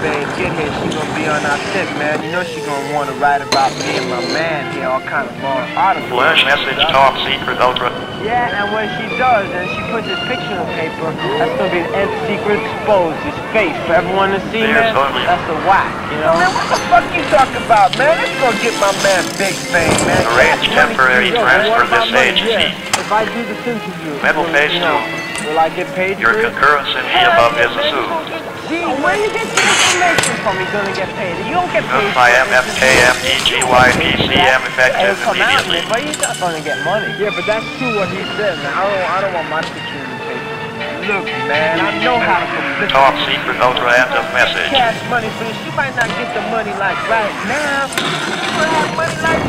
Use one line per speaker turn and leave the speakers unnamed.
babe get here, she gonna be on our tip, man. You know she gonna wanna write about me and my man here, all kind of long articles.
Flash message top secret ultra.
Yeah, and when she does, and she puts this picture on paper, that's gonna be an end secret exposed, his face for everyone to see,
There's
man.
only-
That's a whack, you know? Man, what the fuck you talking about, man? This gonna get my man big fame, man.
Arrange
Cash
temporary transfer
what
this agency.
Yeah. If I do this interview,
Metal face
you know, will I get paid
Your
for it?
concurrence in the above is assumed.
Gee, where you get your information from? He's gonna get paid. You don't get paid.
Notify MFKM, EGY, PCM effective
It'll come out,
immediately.
but he's not gonna get money. Yeah, but that's true what he said, man. I don't, I don't want my picture in the paper. Look, man, I know how to publicity.
Top secret ultra end of message.
Cash money for. You might not get the money like right now. You might have money like